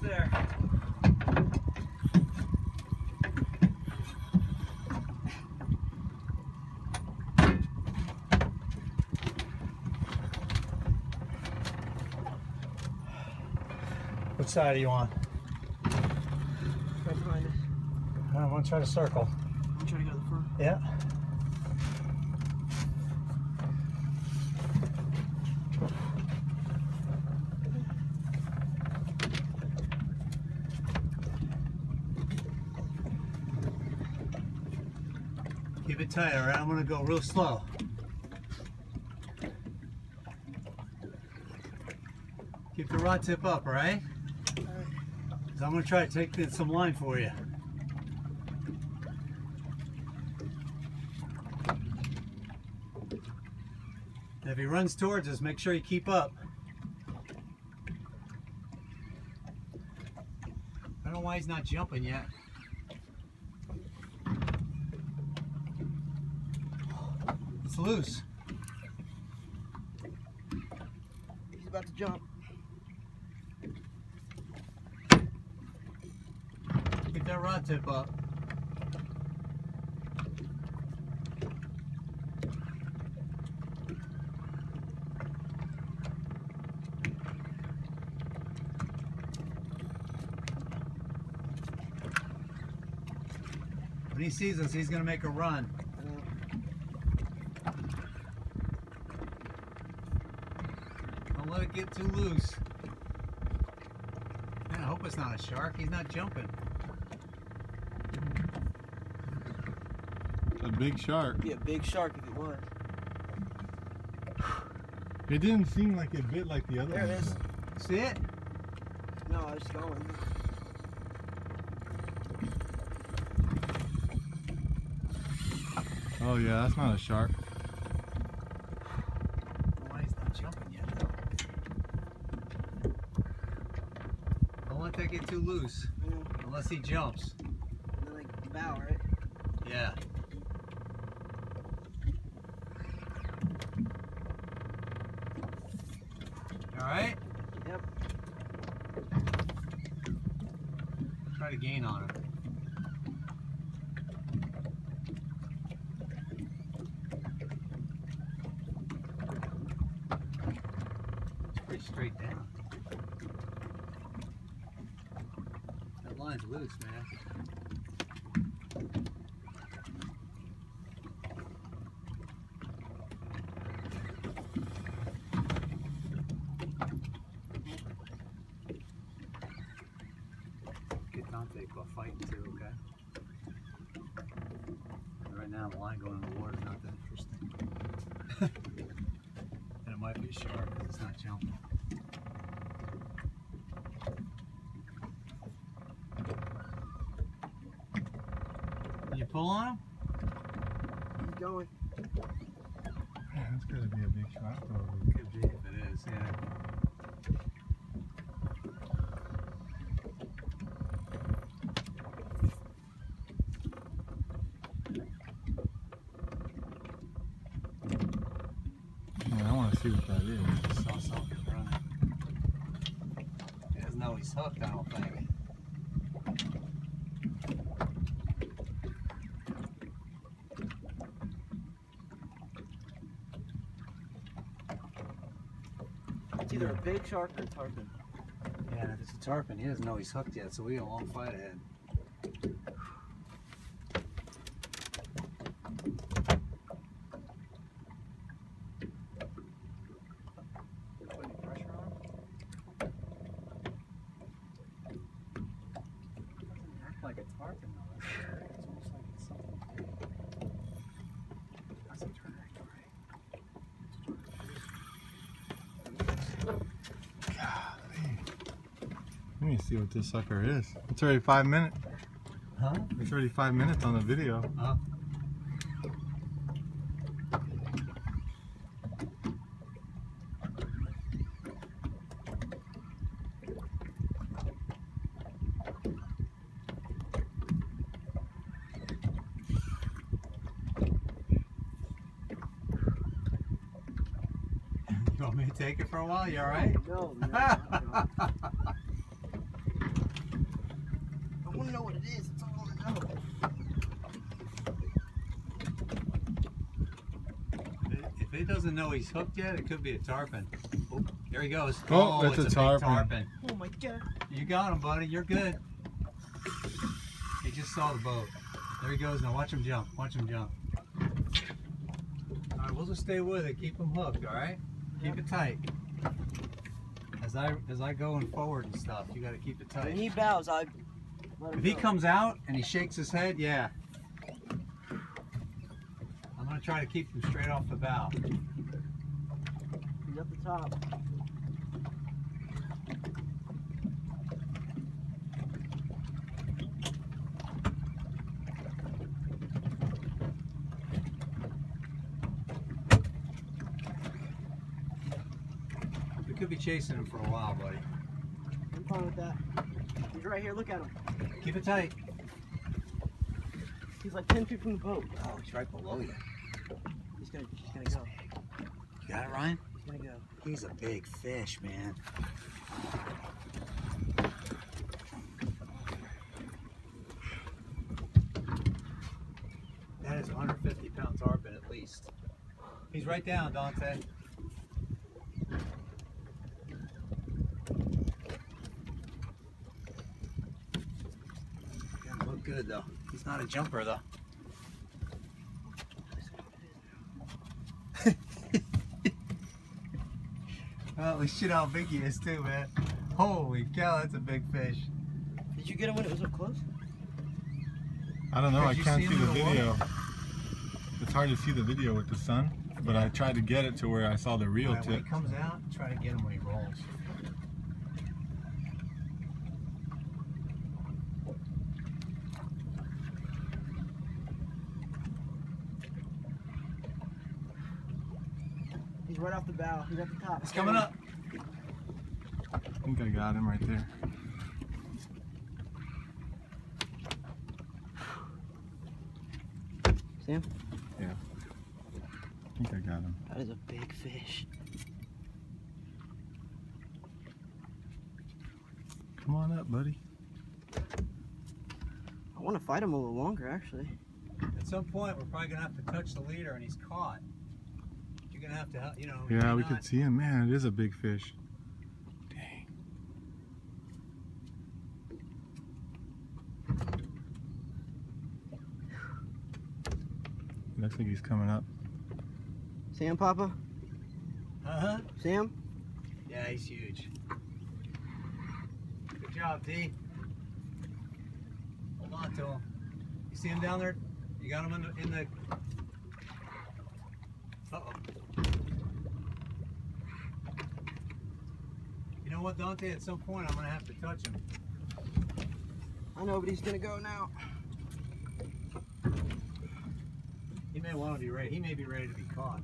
almost there. Which side are you on? Right behind us. I want to try to circle. I'm trying to go to the front. Yeah. Keep it tight, alright? I'm gonna go real slow. Keep the rod tip up, alright? Cause I'm gonna try to take some line for you. If he runs towards us, make sure you keep up. I don't know why he's not jumping yet. It's loose. He's about to jump. Get that rod tip up. When he sees us, he's going to make a run. Don't let it get too loose. Man, I hope it's not a shark. He's not jumping. A big shark. be a big shark if it was. It didn't seem like it bit like the other There it ones. is. See it? No, I was going. Oh yeah, that's not a shark. Why he's not jumping yet, though? Let get too loose, unless he jumps. Then like bow, right? Yeah. All right. Yep. Try to gain on him. It's pretty straight down. That line's loose, man. Get Dante go fighting too, okay? Right now, the line going in the water is not that interesting. and it might be sharp because it's not jumping. Pull on him? He's going. Yeah, that's gotta be a big shark though. It could be if it is, yeah. Yeah, I want to see what that is. Just saw something running. He doesn't know he's hooked, I don't think. It's either a big shark or a tarpon. Yeah, and if it's a tarpon, he doesn't know he's hooked yet, so we got a long fight ahead. Put any pressure on him? Doesn't act like a tarpon though. That's weird. It's almost like it's something big. Doesn't turn act Let me see what this sucker is. It's already five minutes. Huh? It's already five minutes on the video. Huh? You want me to take it for a while? You alright? No, no. no. doesn't know he's hooked yet. It could be a tarpon. Oh, there he goes. Oh, oh it's a a tarpon. tarpon. Oh my god. You got him, buddy. You're good. He just saw the boat. There he goes. Now watch him jump. Watch him jump. All right, we'll just stay with it. Keep him hooked. All right. Keep it tight. As I as I going forward and stuff, you got to keep it When tight. he bows, I If he go. comes out and he shakes his head, yeah. I'm gonna try to keep him straight off the bow. He's up the top. We could be chasing him for a while, buddy. I'm fine with that. He's right here. Look at him. Keep it tight. He's like 10 feet from the boat. Oh, he's right below you. He's gonna, he's gonna go. You got it, Ryan? He's gonna go. He's a big fish, man. That is 150 pound tarpon at least. He's right down, Dante. Look good though. He's not a jumper though. Well, we shit how big he is too, man. Holy cow, that's a big fish. Did you get him when it was up close? I don't know. Did I can't see see him the in the water? video. It's hard to see the video with the sun, but I tried to get it to where I saw the reel Alright, when tip. he comes out, try to get him when he rolls. He's right off the bow. He's at the top. He's coming up. I think I got him right there. Sam? Yeah. I think I got him. That is a big fish. Come on up, buddy. I want to fight him a little longer, actually. At some point, we're probably gonna have to touch the leader, and he's caught. You're gonna have to, help, you know. Yeah, we not- could see him. Man, it is a big fish. Dang. Looks like he's coming up. Sam, Papa? Uh-huh. Sam? Yeah, he's huge. Good job, D. Hold on to him. You see him down there? You got him in the. In the... know what, Dante? At some point, I'm gonna have to touch him. I know, but he's gonna go now. He may want to be ready. He may be ready to be caught.